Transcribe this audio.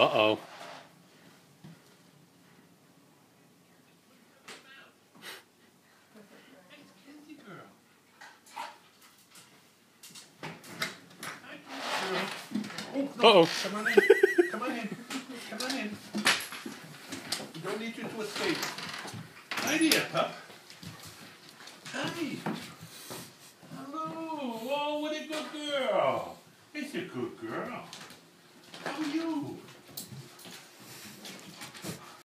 Uh-oh. Uh-oh. Come on in. Come on in. Come on in. We don't need you to escape. Hi there, pup. Hi. Hello. Oh, what a good girl. It's a good girl.